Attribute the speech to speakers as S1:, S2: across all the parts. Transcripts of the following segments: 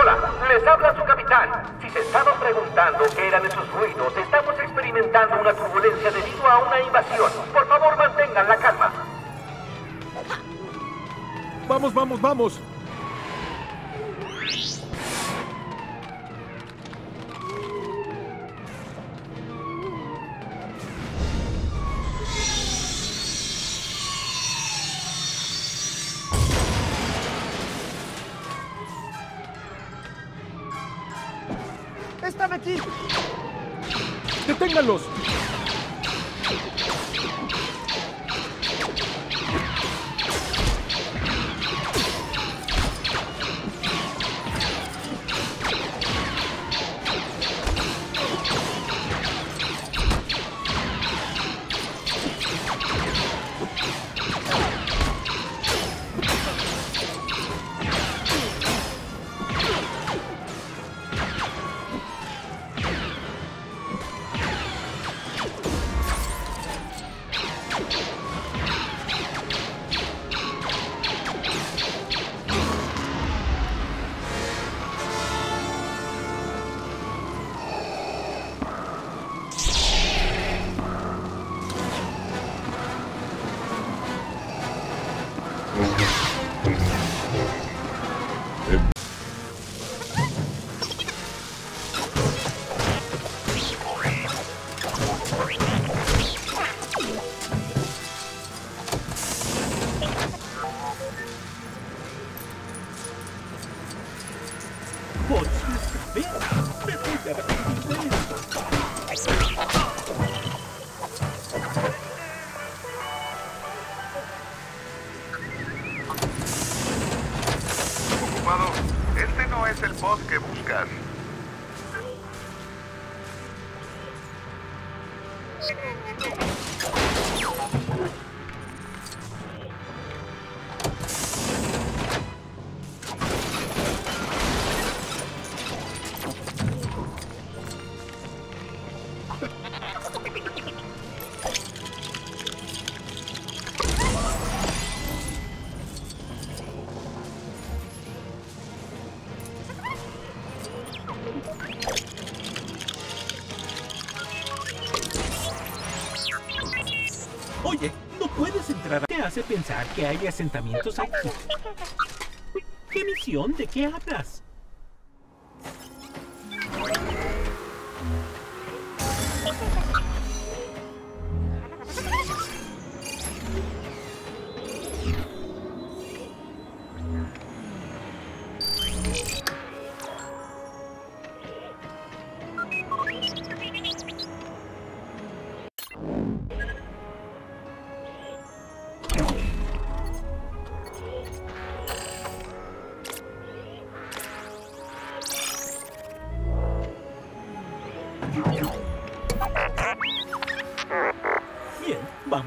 S1: Hola, les habla su capitán. Si se estaban preguntando qué eran esos ruidos, estamos experimentando una turbulencia debido a una invasión. Por favor, mantengan la calma.
S2: Vamos, vamos, vamos.
S3: Aquí!
S2: ¡Deténganlos!
S4: Por
S5: es el pod que buscas.
S4: Entrar. ¿Qué hace pensar que hay asentamientos aquí? ¿Qué misión? ¿De qué hablas?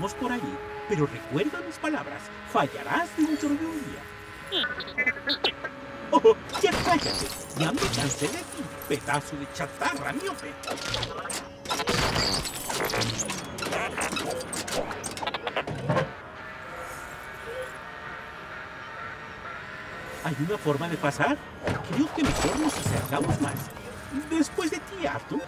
S4: Vamos por allí. Pero recuerda mis palabras. Fallarás dentro de un día. Oh, ya cállate. Ya me cansé de ti, pedazo de chatarra miope. ¿Hay una forma de pasar? Creo que mejor nos acercamos más. Después de ti, Arthur.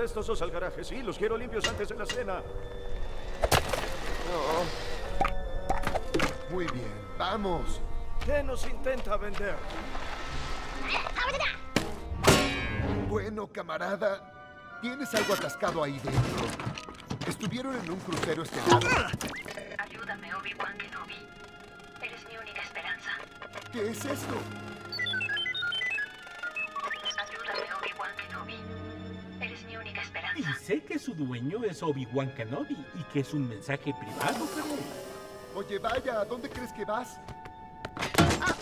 S3: Llévate estos dos al garaje, sí, los quiero limpios antes de la cena.
S6: Muy bien, vamos.
S3: ¿Qué nos intenta vender?
S6: Bueno, camarada, tienes algo atascado ahí dentro. Estuvieron en un crucero estelar.
S7: Ayúdame, Obi-Wan Kenobi. Eres mi única esperanza.
S6: ¿Qué es esto?
S7: Ayúdame, Obi-Wan Kenobi. Eres mi única
S4: Y
S7: esperanza.
S4: sé que su dueño es Obi-Wan Kenobi y que es un mensaje privado, pero...
S6: Oye, vaya, ¿a dónde crees que vas? ¡Ah!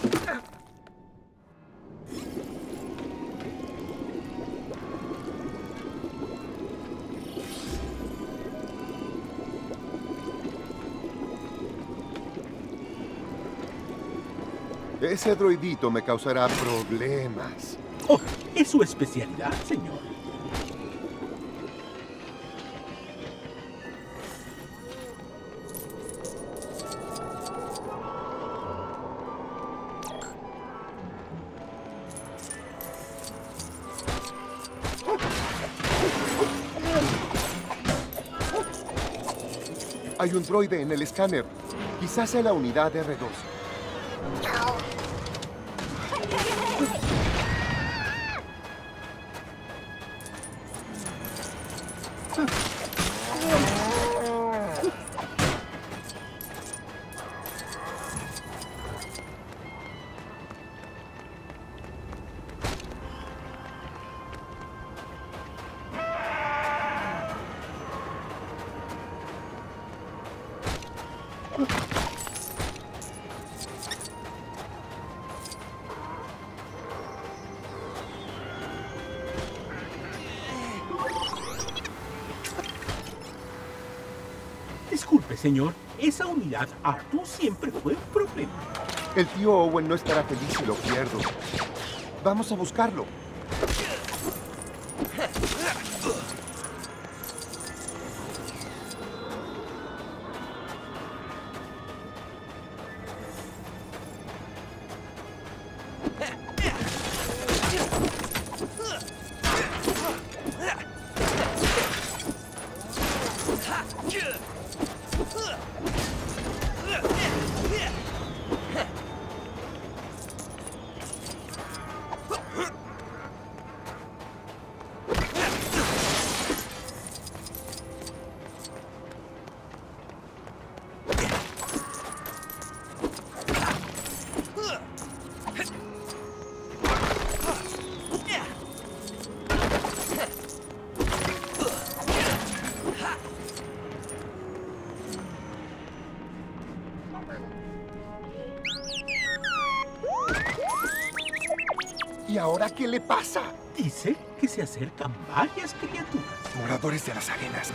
S6: Ese droidito me causará problemas.
S4: Oh, es su especialidad, señor.
S6: Hay un droide en el escáner. Quizás sea la unidad R2.
S4: Disculpe, señor. Esa unidad R2 siempre fue un problema.
S6: El tío Owen no estará feliz si lo pierdo. Vamos a buscarlo. ¿Y ahora qué le pasa?
S4: Dice que se acercan varias criaturas.
S6: Moradores de las arenas.